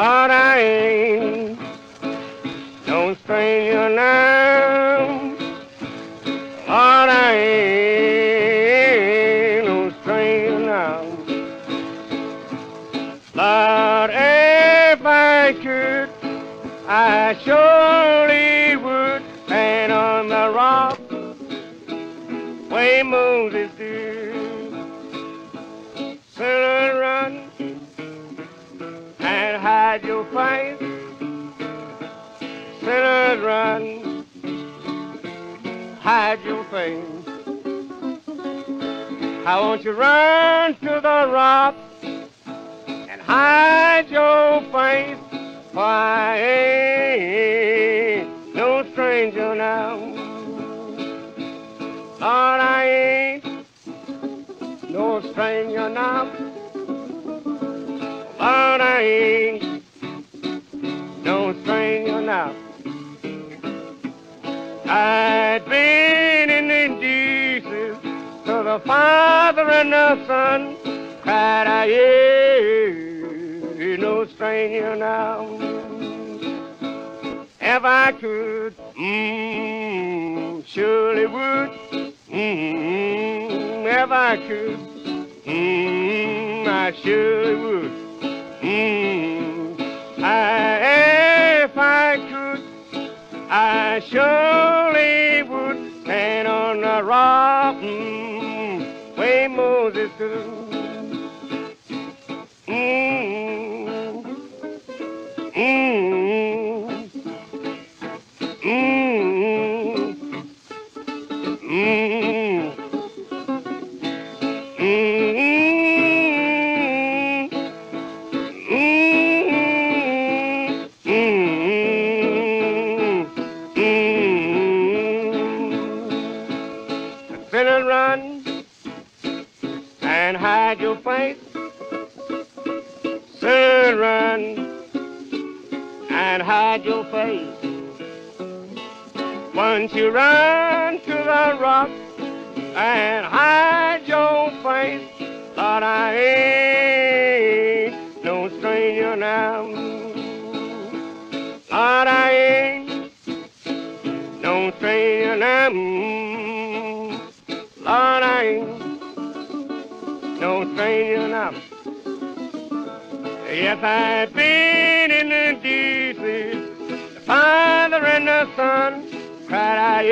Lord, I ain't no stranger now. Lord, I ain't no stranger now. Lord, if I could, I surely would. stand on the rock, way Moses did. And hide your face. Sinner, run, hide your face. I want you run to the rock and hide your face. For I ain't no stranger now. Lord, I ain't no stranger now. Lord, I ain't no stranger now. I've been in Jesus to the Father and the Son, cried I ain't no stranger now. If I could, mm, surely would, mm, if I could, mm, I surely would, I surely would stand on the rock mm, way Moses stood. Mm, mm, mm, mm, and run and hide your face. And run and hide your face. Once you run to the rock and hide your face, Lord, I ain't no stranger now. Lord, I ain't no stranger now. Lord, I ain't no stranger now. Yes, I've been in the sea, the Father and the Son cried, I